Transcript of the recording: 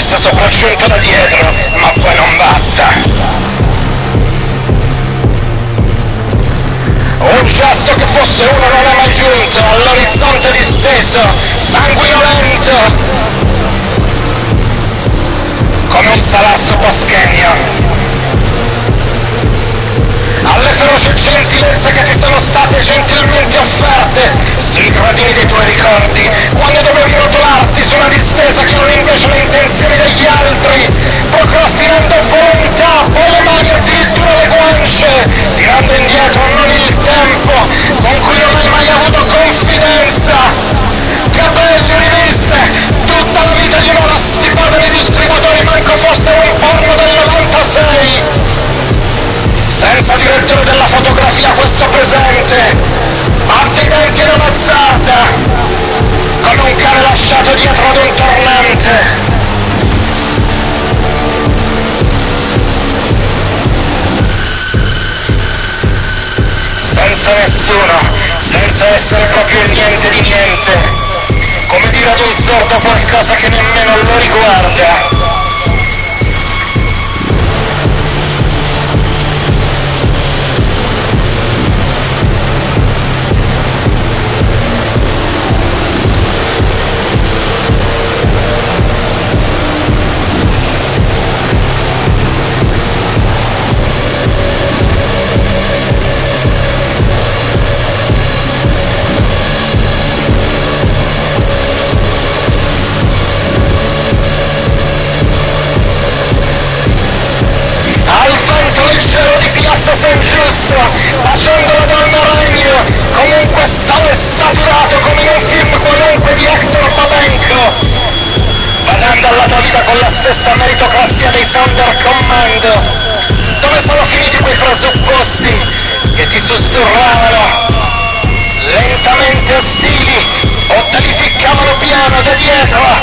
fosse sopraggiunto da dietro, ma poi non basta. Un gesto che fosse uno non è mai giunto, all'orizzonte disteso, sanguinolento, come un salasso poschegno alle feroci gentilezze che ti sono state gentilmente offerte sui gradini dei tuoi ricordi, quando dovevi rotolarti su una distesa che non Senza nessuno, senza essere proprio niente di niente, come dire ad un sordo qualcosa che nemmeno lo riguarda. Alla tua vita con la stessa meritocrazia dei Sonderkommando, dove sono finiti quei presupposti che ti sussurravano? Lentamente ostili o te li ficcavano piano da dietro